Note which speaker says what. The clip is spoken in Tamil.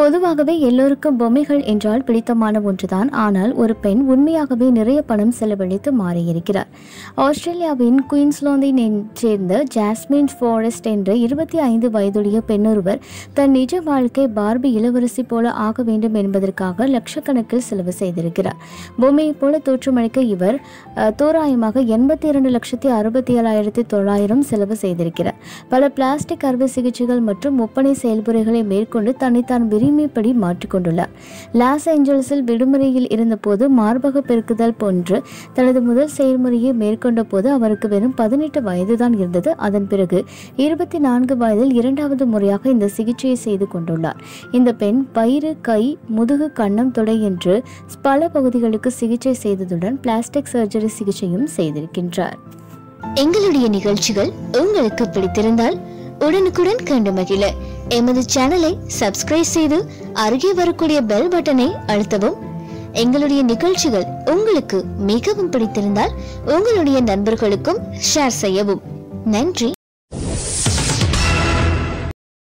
Speaker 1: பொதுவாகவே எல்லோருக்கும் பொம்மைகள் என்றால் பிடித்தமான ஒன்றுதான். ஆனால் ஒரு பெண் உண்மையாகவே நிறைய பணம் செலவழித்து மாறியிருக்கிறார். ஆஸ்திரேலியாவின் குயின்ஸ்லாந்தின் சேர்ந்த ஜாஸ்மின் ஃபாரஸ்ட் என்ற இருபத்தி ஐந்து வயதுடைய பெண்ணொருவர் தன் நிஜ வாழ்க்கை பார்பி இளவரசி போல ஆக வேண்டும் என்பதற்காக லட்சக்கணக்கில் செலவு செய்திருக்கிறார். பொம்மையைப் போல தோற்றமளிக்க இவர் தோராயமாக எண்பத்தி இரண்டு லட்சத்தி அறுபத்தி ஏழாயிரத்தி தொள்ளாயிரம் செலவு செய்திருக்கிறார். பல பிளாஸ்டிக் அறுவை சிகிச்சைகள் மற்றும் ஒப்பனை செயல்முறைகளை மேற்கொண்டு தன்னைத்தான் விரும்பியபடி மாற்றிக்கொண்டுள்ளார். லாஸ் ஏஞ்சல்ஸில் விடுமுறையில் இருந்தபோது மார்பக பெருக்குதல் போன்று தனது முதல் செயல்முறையை மேற்கொண்ட போது அவருக்கு வெறும் பதினெட்டு வயதுதான் இருந்தது. அதன் பிறகு இருபத்தி நான்கு வயதில் இரண்டாவது முறையாக இந்த சிகிச்சையை செய்து கொண்டுள்ளார். இந்த பெண் பயிறு கை முதுகு கண்ணம் தொடை என்று பல பகுதிகளுக்கு சிகிச்சை செய்ததுடன் பிளாஸ்டிக் சர்ஜரி சிகிச்சையும் செய்திருக்கின்றார்.
Speaker 2: எங்களுடைய நிகழ்ச்சிகள் உங்களுக்கு பிடித்திருந்தால் உடனுக்குடன் கண்டு மகிழ. எமது சேனலை சப்ஸ்கிரைப் செய்து அருகே வரக்கூடிய பெல் பட்டனை அழுத்தவும். எங்களுடைய நிகழ்ச்சிகள் உங்களுக்கு மிகவும் பிடித்திருந்தால் உங்களுடைய நண்பர்களுக்கும் ஷேர் செய்யவும். நன்றி.